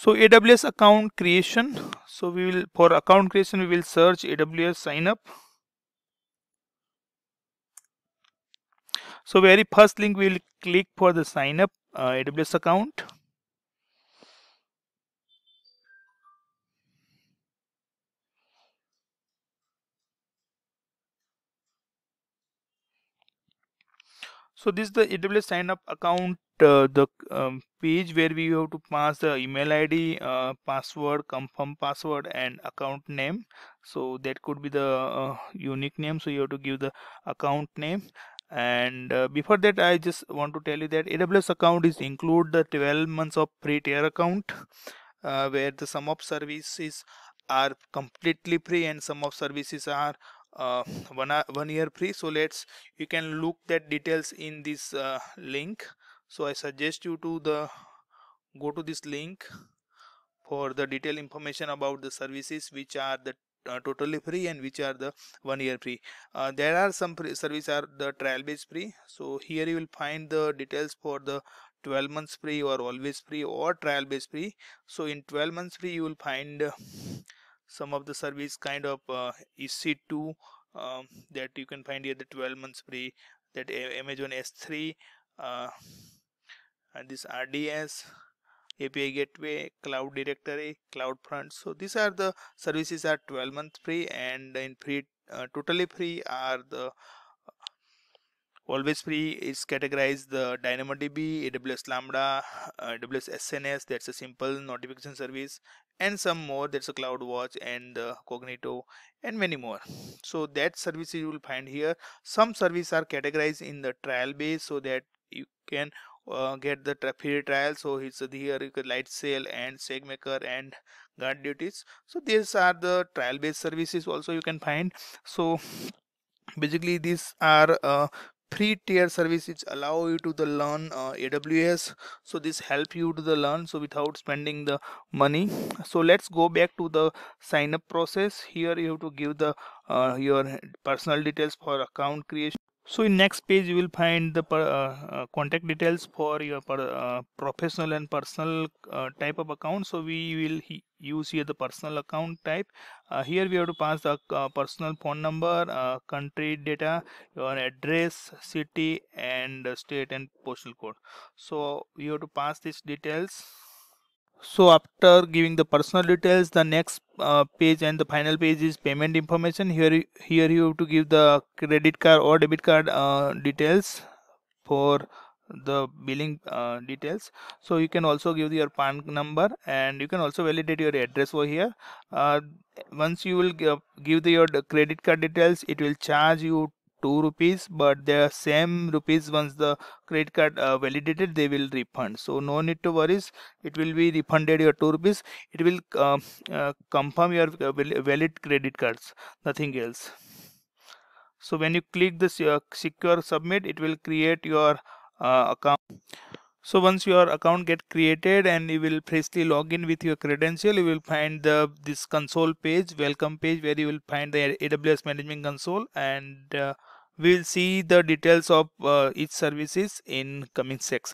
so aws account creation. So we will for account creation we will search aws sign up. So very first link we will click for the sign up uh, aws account. So this is the aws sign up account the um, page where we have to pass the email id uh, password confirm password and account name. So that could be the uh, unique name. So you have to give the account name. And uh, before that i just want to tell you that aws account is include the 12 months of free tier account uh, where the sum of services are completely free and some of services are uh, one, one year free. So let's you can look that details in this link so i suggest you to the go to this link for the detailed information about the services which are the uh, totally free and which are the one year free. Uh, there are some service are the trial based free. So here you will find the details for the 12 months free or always free or trial based free. So in 12 months free you will find uh, some of the service kind of uh, EC2 um, that you can find here the 12 months free that Amazon S3 uh, and this RDS API gateway cloud directory CloudFront so these are the services are 12 month free and in free uh, totally free are the uh, always free is categorized the DynamoDB, AWS Lambda, uh, AWS SNS that's a simple notification service and some more that's a CloudWatch and uh, Cognito and many more. So that services you will find here. Some services are categorized in the trial base so that you can uh, get the free trial. So it's uh, here you can Lightsail and SageMaker and guard duties. So these are the trial based services also you can find. So basically these are uh, free tier services allow you to the learn uh, aws so this help you to the learn. So without spending the money. So let's go back to the sign up process. Here you have to give the uh, your personal details for account creation so in next page you will find the per, uh, uh, contact details for your per, uh, professional and personal uh, type of account. So we will he, use here the personal account type. Uh, here we have to pass the uh, personal phone number country data your address city and state and postal code. So you have to pass these details so after giving the personal details the next uh, page and the final page is payment information. Here here you have to give the credit card or debit card uh, details for the billing uh, details. So you can also give your pan number and you can also validate your address over here. Uh, once you will give, give the, your credit card details it will charge you 2 rupees but the same rupees once the credit card uh, validated they will refund. So no need to worries. It will be refunded your 2 rupees. It will uh, uh, confirm your uh, valid credit cards. Nothing else. So when you click this uh, secure submit it will create your uh, account so once your account get created and you will freshly log in with your credential you will find the this console page welcome page where you will find the aws management console and uh, we'll see the details of uh, each services in coming section